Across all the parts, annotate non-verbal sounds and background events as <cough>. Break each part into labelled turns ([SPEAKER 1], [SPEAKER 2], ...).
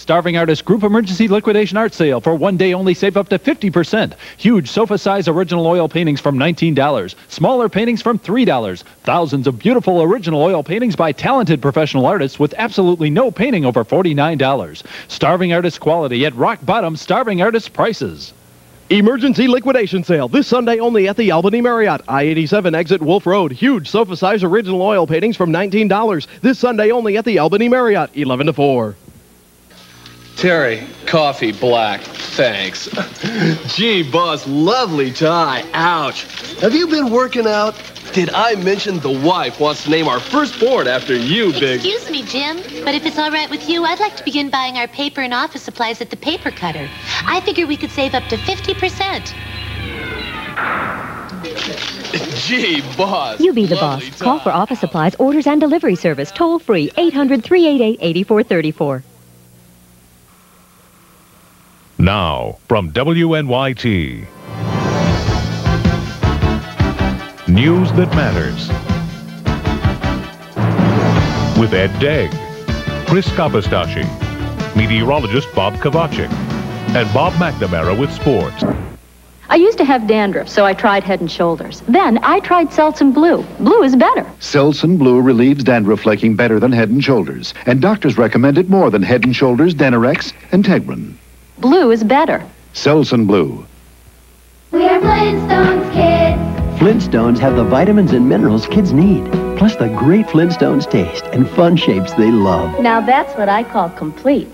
[SPEAKER 1] Starving Artist Group Emergency Liquidation Art Sale. For one day only, save up to 50%. Huge sofa size original oil paintings from $19. Smaller paintings from $3. Thousands of beautiful original oil paintings by talented professional artists with absolutely no painting over $49. Starving Artist quality at rock bottom Starving Artist prices.
[SPEAKER 2] Emergency liquidation sale this Sunday only at the Albany Marriott. I-87 exit Wolf Road. Huge sofa size original oil paintings from $19. This Sunday only at the Albany Marriott, 11 to 4.
[SPEAKER 3] Terry, coffee black. Thanks. <laughs> Gee, boss, lovely tie. Ouch. Have you been working out? Did I mention the wife wants to name our firstborn after you, Big?
[SPEAKER 4] Excuse me, Jim, but if it's all right with you, I'd like to begin buying our paper and office supplies at the paper cutter. I figure we could save up to 50%.
[SPEAKER 3] Gee, boss.
[SPEAKER 5] You be the
[SPEAKER 3] lovely
[SPEAKER 5] boss. Call for office supplies, orders, and delivery service. Toll free 800 388 8434.
[SPEAKER 6] Now, from WNYT. News that matters. With Ed Dague, Chris Kapostasy, meteorologist Bob Kovachick, and Bob McNamara with sports.
[SPEAKER 7] I used to have dandruff, so I tried Head and Shoulders. Then I tried Selsun Blue. Blue is better.
[SPEAKER 8] Selsun Blue relieves dandruff flaking better than Head and Shoulders, and doctors recommend it more than Head and Shoulders, Denorex, and Tegrin.
[SPEAKER 7] Blue is better.
[SPEAKER 8] Selsun Blue.
[SPEAKER 9] We are Flintstones kids.
[SPEAKER 10] Flintstones have the vitamins and minerals kids need, plus the great Flintstones taste and fun shapes they love.
[SPEAKER 7] Now that's what I call complete.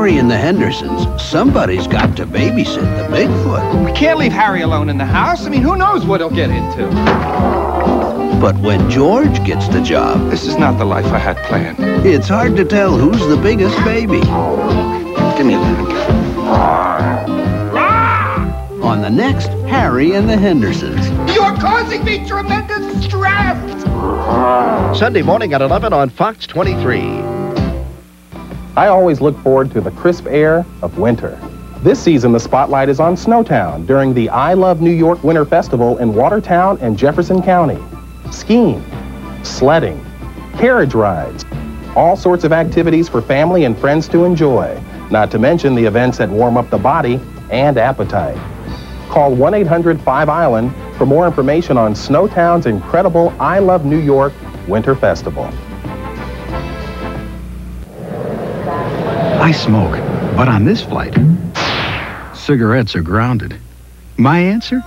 [SPEAKER 10] Harry and the Hendersons, somebody's got to babysit the Bigfoot.
[SPEAKER 11] We can't leave Harry alone in the house. I mean, who knows what he'll get into?
[SPEAKER 10] But when George gets the job,
[SPEAKER 11] This is not the life I had planned.
[SPEAKER 10] it's hard to tell who's the biggest baby.
[SPEAKER 11] Give me a minute. Ah!
[SPEAKER 10] On the next Harry and the Hendersons.
[SPEAKER 11] You're causing me tremendous stress.
[SPEAKER 12] Sunday morning at 11 on Fox 23.
[SPEAKER 13] I always look forward to the crisp air of winter. This season, the spotlight is on Snowtown during the I Love New York Winter Festival in Watertown and Jefferson County. Skiing, sledding, carriage rides, all sorts of activities for family and friends to enjoy, not to mention the events that warm up the body and appetite. Call 1 800 5 Island for more information on Snowtown's incredible I Love New York Winter Festival.
[SPEAKER 14] I smoke, but on this flight, cigarettes are grounded. My answer?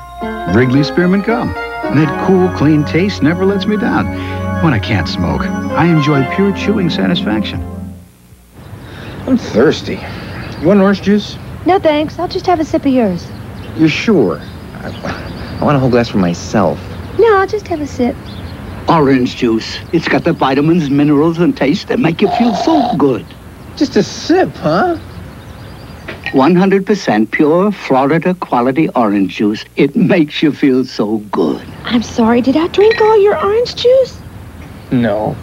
[SPEAKER 14] Wrigley Spearmint Gum. That cool, clean taste never lets me down. When I can't smoke, I enjoy pure chewing satisfaction.
[SPEAKER 15] I'm thirsty. You want orange juice?
[SPEAKER 16] No, thanks. I'll just have a sip of yours.
[SPEAKER 15] You're sure? I, I want a whole glass for myself.
[SPEAKER 16] No, I'll just have a sip.
[SPEAKER 17] Orange juice. It's got the vitamins, minerals, and taste that make you feel so good.
[SPEAKER 15] Just a sip, huh?
[SPEAKER 17] 100% pure Florida quality orange juice. It makes you feel so good.
[SPEAKER 16] I'm sorry, did I drink all your orange juice?
[SPEAKER 15] No.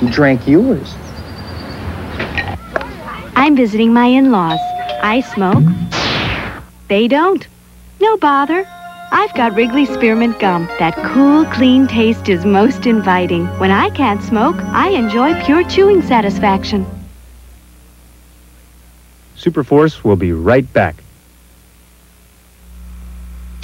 [SPEAKER 15] You drank yours.
[SPEAKER 5] I'm visiting my in-laws. I smoke. They don't. No bother. I've got Wrigley Spearmint Gum. That cool, clean taste is most inviting. When I can't smoke, I enjoy pure chewing satisfaction.
[SPEAKER 18] Superforce will be right back.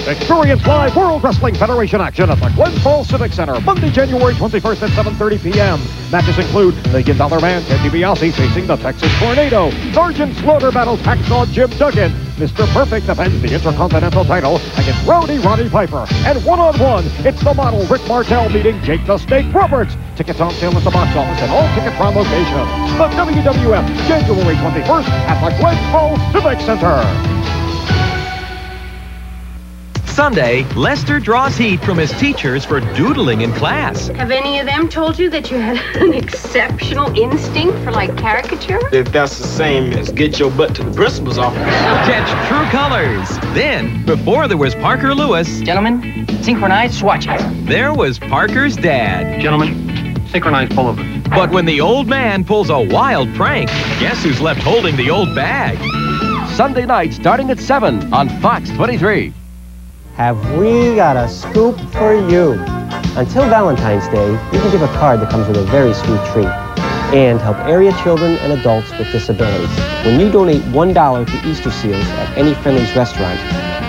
[SPEAKER 19] Experience live World Wrestling Federation action at the Glens Falls Civic Center, Monday, January 21st at 7.30 p.m. Matches include Million Dollar Man Ted DiBiase facing the Texas Tornado. Sergeant Slaughter battles Hacksaw Jim Duggan. Mr. Perfect defends the Intercontinental title against Rowdy Roddy Piper. And one-on-one, it's the model Rick Martel meeting Jake the Snake Roberts. Tickets on sale at the box office and all ticket prime locations. The WWF, January 21st at the Glens Falls Civic Center.
[SPEAKER 20] Sunday, Lester draws heat from his teachers for doodling in class.
[SPEAKER 21] Have any of them told you that you had an exceptional instinct for like caricature?
[SPEAKER 22] If that's the same as get your butt to the principal's office.
[SPEAKER 20] Catch true colors. Then, before there was Parker Lewis,
[SPEAKER 23] Gentlemen, synchronized swatches.
[SPEAKER 20] there was Parker's dad.
[SPEAKER 23] Gentlemen, synchronized pullover.
[SPEAKER 20] But when the old man pulls a wild prank, guess who's left holding the old bag?
[SPEAKER 24] Sunday night starting at 7 on Fox 23.
[SPEAKER 25] Have we got a scoop for you? Until Valentine's Day, you can give a card that comes with a very sweet treat and help area children and adults with disabilities. When you donate $1 to Easter Seals at any Friendly's restaurant,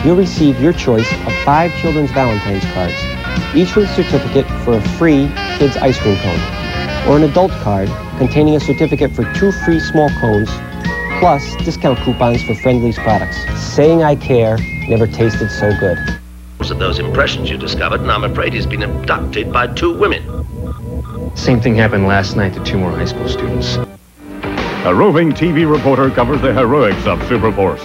[SPEAKER 25] you'll receive your choice of five children's Valentine's cards, each with a certificate for a free kids ice cream cone, or an adult card containing a certificate for two free small cones, plus discount coupons for Friendly's products. Saying I care never tasted so good.
[SPEAKER 26] Of those impressions you discovered, and I'm afraid he's been abducted by two women.
[SPEAKER 18] Same thing happened last night to two more high school students.
[SPEAKER 27] A roving TV reporter covers the heroics of Superforce.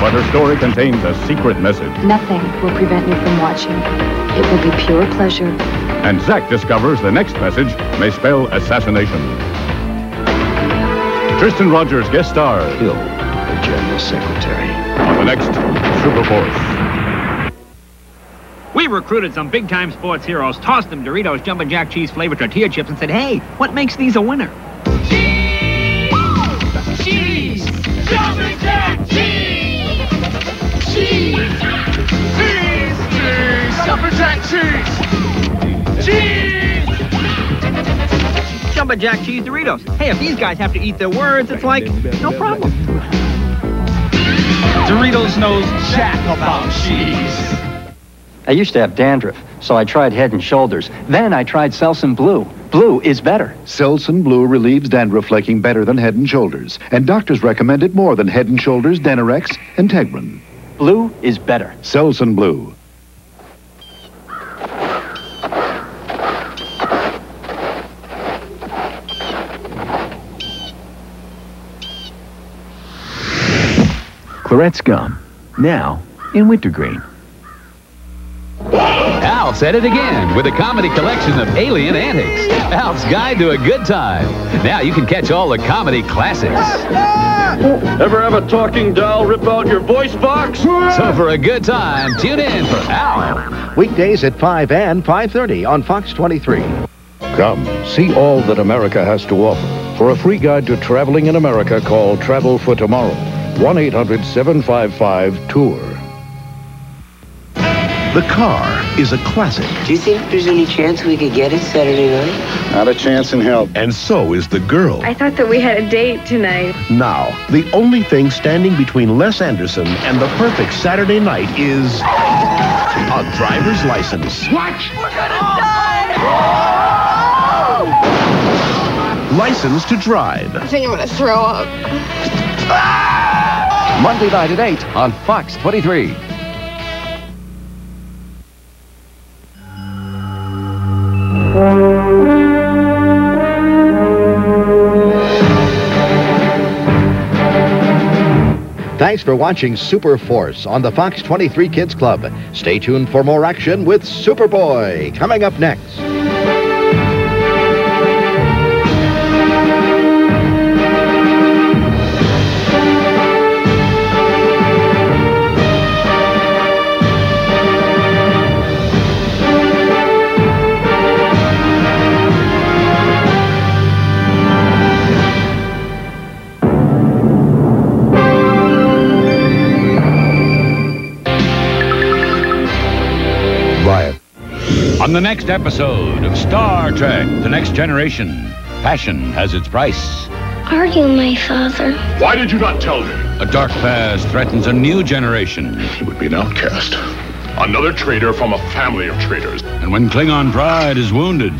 [SPEAKER 27] But her story contains a secret message,
[SPEAKER 28] Nothing will prevent you from watching. It will be pure pleasure.
[SPEAKER 27] and Zack discovers the next message may spell assassination. Tristan Rogers guest stars. Kill the general secretary. On the next Super Superforce.
[SPEAKER 29] We recruited some big-time sports heroes, tossed them Doritos Jumpin' Jack Cheese flavored tortilla chips, and said, hey, what makes these a winner?
[SPEAKER 30] Cheese! Jumping Jack Cheese! Cheese! Cheese! Cheese! Jumping Jack Cheese! Cheese!
[SPEAKER 29] Jumpin' Jack Cheese Doritos. Hey, if these guys have to eat their words, it's like, no problem. Doritos knows jack about cheese.
[SPEAKER 10] I used to have dandruff, so I tried Head and Shoulders. Then I tried Selsun Blue. Blue is better.
[SPEAKER 8] Selsun Blue relieves dandruff flaking better than Head and Shoulders, and doctors recommend it more than Head and Shoulders, Denorex, and Tegrin.
[SPEAKER 10] Blue is better.
[SPEAKER 8] Selsun Blue.
[SPEAKER 31] Clorets gum. Now in wintergreen.
[SPEAKER 32] Al said it again with a comedy collection of alien antics. ALF's Guide to a Good Time. Now you can catch all the comedy classics.
[SPEAKER 33] Ever have a talking doll rip out your voice box?
[SPEAKER 32] So for a good time, tune in for ALF.
[SPEAKER 12] Weekdays at 5 and 5.30 on Fox 23.
[SPEAKER 34] Come, see all that America has to offer. For a free guide to traveling in America, call Travel for Tomorrow. 1-800-755-TOUR.
[SPEAKER 35] The car is a classic.
[SPEAKER 36] Do you think there's any chance we could get it Saturday night?
[SPEAKER 35] Not a chance in hell. And so is the girl.
[SPEAKER 16] I thought that we had a date tonight.
[SPEAKER 35] Now, the only thing standing between Les Anderson and the perfect Saturday night is a driver's license.
[SPEAKER 30] What? We're gonna die!
[SPEAKER 35] License to drive.
[SPEAKER 16] I think I'm gonna throw up. Ah!
[SPEAKER 12] Monday night at 8 on Fox 23. Thanks for watching Super Force on the Fox 23 Kids Club. Stay tuned for more action with Superboy coming up next.
[SPEAKER 6] On the next episode of Star Trek The Next Generation, passion has its price.
[SPEAKER 9] Are you my father?
[SPEAKER 6] Why did you not tell me? A dark past threatens a new generation. He would be an outcast. Another traitor from a family of traitors. And when Klingon pride is wounded.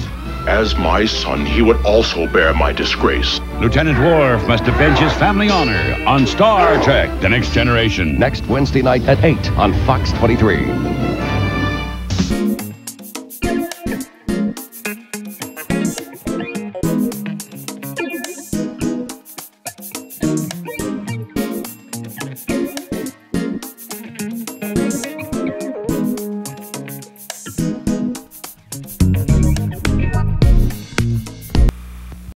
[SPEAKER 6] As my son, he would also bear my disgrace. Lieutenant Worf must avenge his family honor on Star Trek The Next Generation.
[SPEAKER 12] Next Wednesday night at 8 on Fox 23.